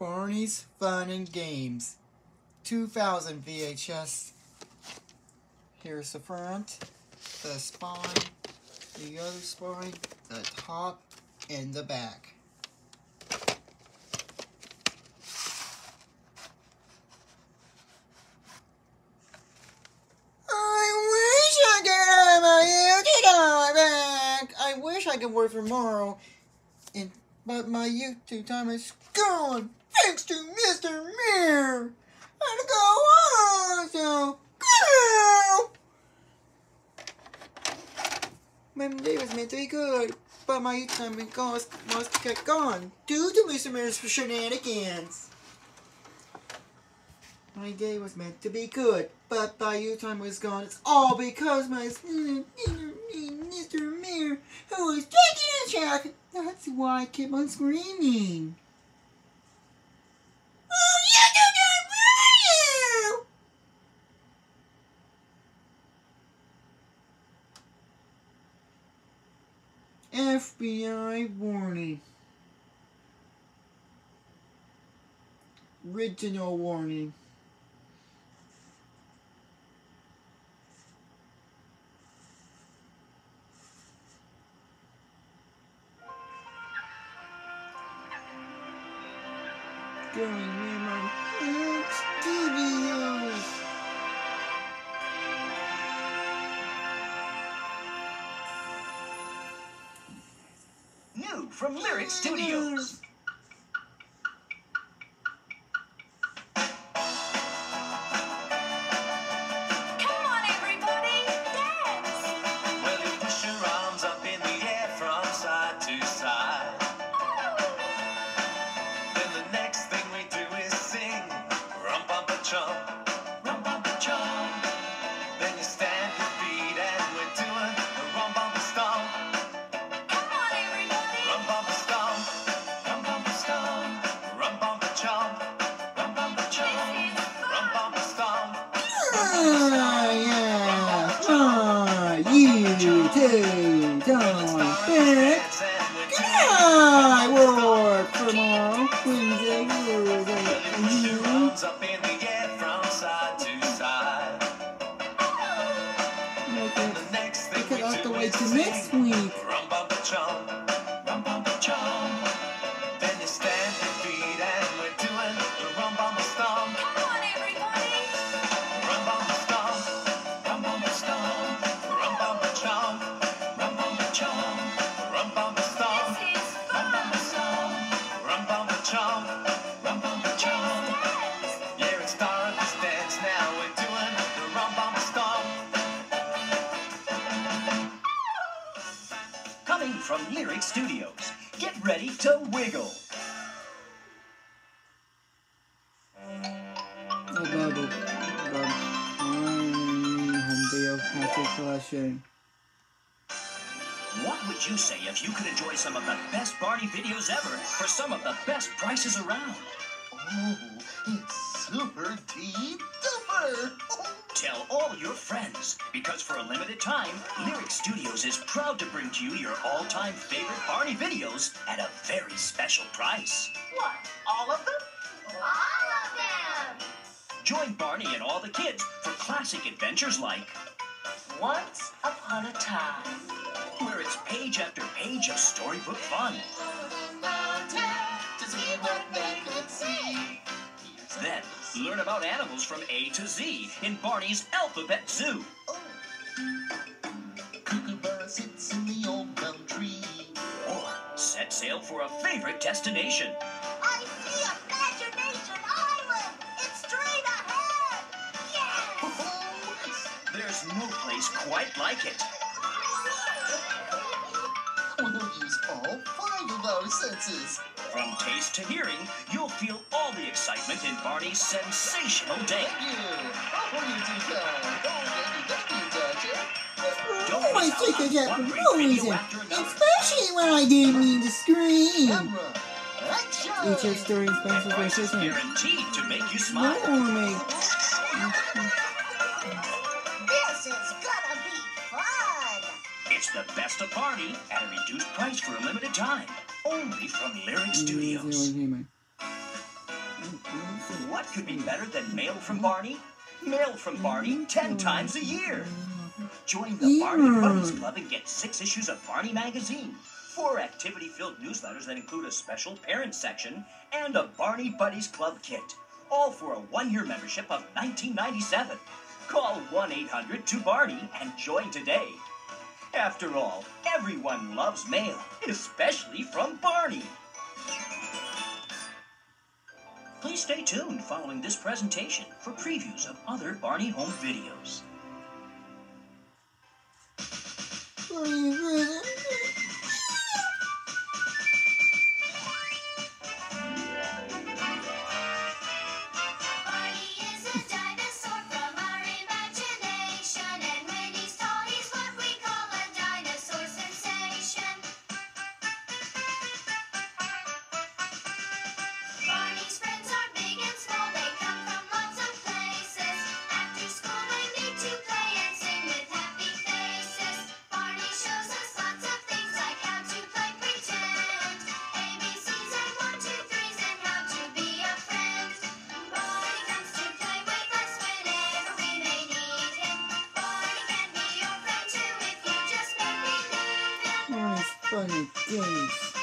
Barney's Fun and Games 2000 VHS. Here's the front, the spine, the other spine, the top, and the back. I wish I could have my YouTube time back. I wish I could work tomorrow, and but my YouTube time is gone thanks to Mr. Mirror. To go on, so. My day was meant to be good, but my time was, must get gone due to Mr. Mirror's shenanigans. My day was meant to be good, but by you time was gone. It's all because my Mr. Mirror, who was taking a check. That's why I kept on screaming. Oh, you do not, where are you? FBI warning. Original warning. Going near From Lyric Studios. Ah, yeah. Ah, you two, time back. I work tomorrow, Wednesday, Thursday, and you. Arms up in the air from to side. The next week. From Lyric Studios. Get ready to wiggle. Collection. What would you say if you could enjoy some of the best Barney videos ever for some of the best prices around? Oh, it's super duper. Tell all your friends, because for a limited time, Lyric Studios is proud to bring to you your all-time favorite Barney videos at a very special price. What? All of them? All of them! Join Barney and all the kids for classic adventures like Once upon a time. where it's page after page of storybook fun. To see what they could see. Then, learn about animals from A to Z in Barney's Alphabet Zoo. Oh. Kookaburra sits in the old gum tree. Or set sail for a favorite destination. I see Imagination Island! It's straight ahead! Yeah! There's no place quite like it. Five senses. From taste to hearing, you'll feel all the excitement in Barney's sensational day. Thank you. Oh, you do that. Oh, thank you, thank you, Dutchie. Don't I miss out take up for no reason, especially when I didn't mean to scream. Camera. Action. Each story is sponsored by Price is guaranteed to make you smile. Norman. This is gonna be fun! It's the best of Barney at a reduced price for a limited time. Only from Lyric Studios. Zero, zero, What could be better than mail from Barney? Mail from Barney 10 times a year. Join the Barney Buddies Club and get six issues of Barney Magazine, four activity filled newsletters that include a special parent section, and a Barney Buddies Club kit. All for a one year membership of $19.97. Call 1 800 to Barney and join today. After all, everyone loves mail, especially from Barney. Please stay tuned following this presentation for previews of other Barney Home videos. Funny games.